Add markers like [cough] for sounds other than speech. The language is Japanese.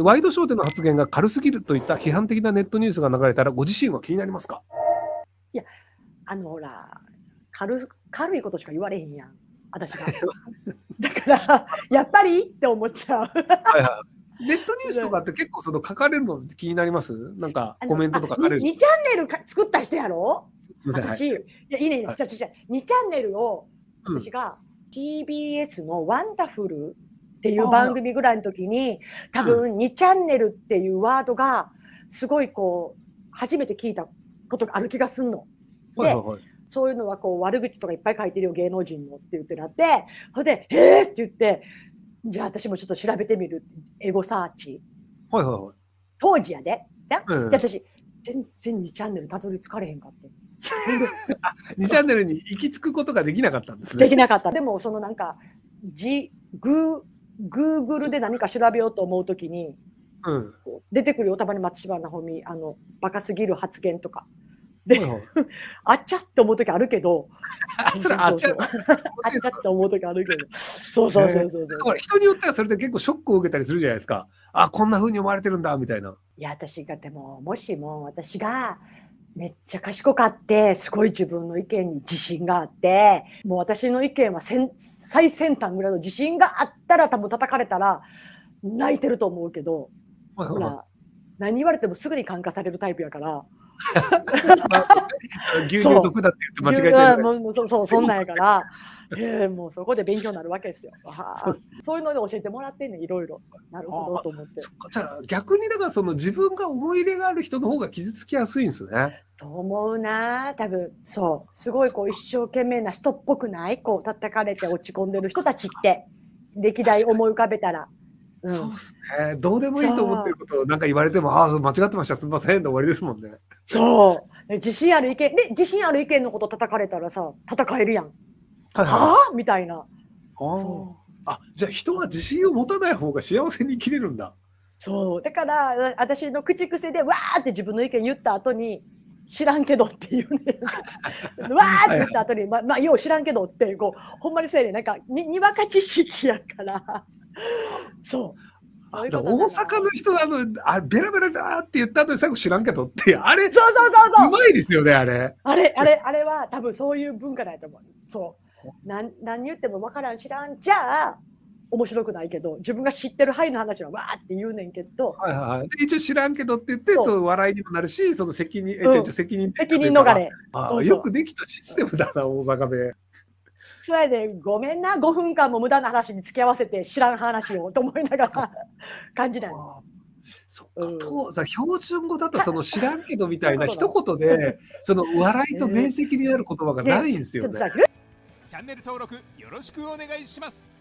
ワイドショーでの発言が軽すぎるといった批判的なネットニュースが流れたら、ご自身は気になりますか？あのほら軽軽いことしか言われへんやん。私が。[laughs] だからやっぱりって思っちゃう。はいはい。[laughs] ネットニュースとかって結構その書かれるの気になります？なんかコメントとか書かれる？2チャンネルか作った人やろ？すみません。はい。私、い、やい。いねいいね、はいじゃあじゃあ2チャンネルをうん。私が TBS の「ワンダフル」っていう番組ぐらいの時に多分2チャンネルっていうワードがすごいこう初めて聞いたことがある気がすんの。はいはいはい。そういうのはこう悪口とかいっぱい書いてるよ芸能人のって言ってなってそれで「えー!」って言ってじゃあ私もちょっと調べてみるってエゴサーチはいはいはい。当時やで。だうんで私全然2チャンネルたどり着かれへんかって。[laughs] 2チャンネルに行き着くことができなかったんですね。できなかった。でもそのなんか、G、グー、グーグルで何か調べようと思うときに、うん。出てくるよ、たまに松島直美、あの、バカすぎる発言とか。で、はいはい [laughs] あっちゃって思うときあるけど、あ [laughs] それあっちゃ [laughs] っちゃって思うときあるけど、そうそうそうそうそう。だから人によってはそれで結構ショックを受けたりするじゃないですか。あ、こんな風に思われてるんだみたいな。いや、私がでも、もしも私がめっちゃ賢かって、すごい自分の意見に自信があって、もう私の意見は先最先端ぐらいの自信があったら多分叩かれたら泣いてると思うけど、ほはいはい。はいら、何言われてもすぐに感化されるタイプやから、[laughs] 牛乳毒だって言って間違えちゃうそうそうそんなんやから、[laughs] えーもうそこで勉強になるわけですよ。そうそういうので教えてもらってんねんいろいろ。なるほどと思って。じゃあ逆にだからその自分が思い入れがある人の方が傷つきやすいんですね。と思うな多分そう。すごいこう一生懸命な人っぽくない？こう叩かれて落ち込んでる人たちって歴代思い浮かべたら、うん、そうですね。どうでもいいと思ってることをなんか言われても、ああ、間違ってました、すみません。で終わりですもんね。そう。自信ある意見。で自信ある意見のこと叩かれたらさ戦えるやん。はいはあ？みたいな。あそあじゃあ人は自信を持たない方が幸せに生きれるんだ。そう。だから私の口癖でわーって自分の意見言った後に知らんけどっていうね。[laughs] わーって言った後にままあよう知らんけどってこうほんまにそうやねなんかににわか知識やから。そう。そう大阪の人のあのあベラベラだーって言った後に最後知らんけどって。あれうそうそうそうそう。まいですよねあれ。あれあれあれは多分そういう文化だと思う。そう。なん何言っても分からん知らん。じゃあ面白くないけど自分が知ってる範囲の話はわーって言うねんけどはいはいはい、で一応知らんけどって言ってそう。笑いにもなるしその責任え、うん責任責任逃れ。あそうそう。よくできたシステムだな大阪で。それでごめんな5分間も無駄な話に付き合わせて知らん話をと思いながら [laughs] 感じないあそっうん。か、とさ標準語だとその [laughs] 知らんけどみたいなそういう一言で [laughs] その笑いと面積になる言葉がないんですよね。ちょっとさチャンネル登録よろしくお願いします